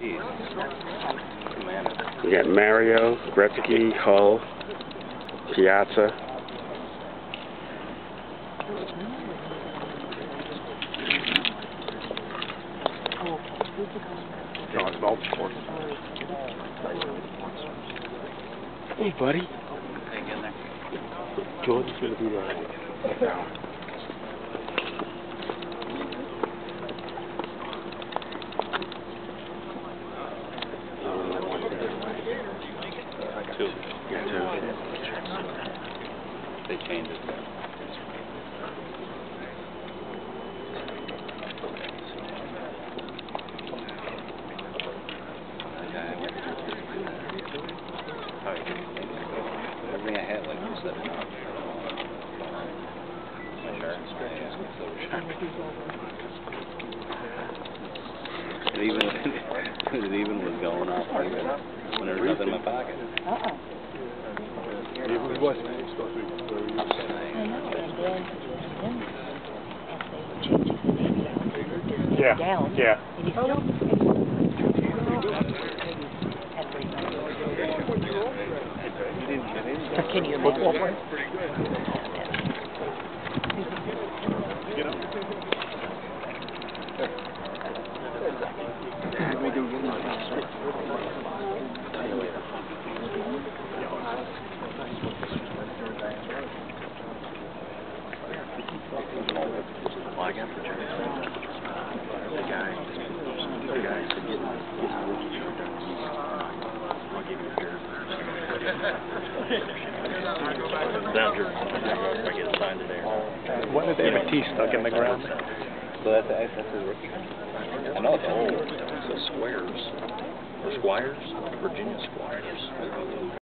We got Mario, Gretzky, Hull, Piazza. Hey, buddy. Jordan's gonna be there. Two. Yeah, two. They changed it. Everything I had, like, was seven dollars. My shirts, yeah, silver shirt. It even, it even was going off when there was nothing in my pocket. Uh-uh. It was supposed to be very I know, and then, then, as they were changing the name down, they moved it Yeah, down. yeah. And he still. Had three months. Now, Can you imagine? Well, I got the choice. The guy, the guy said, get, get the rookie shirt done. I'll give you a pair. Down here. I get signed today. What if they have a T stuck in the ground? So that's, that's that's his rookie. I know it's old. Says Squares. Or Squires. Virginia Squires.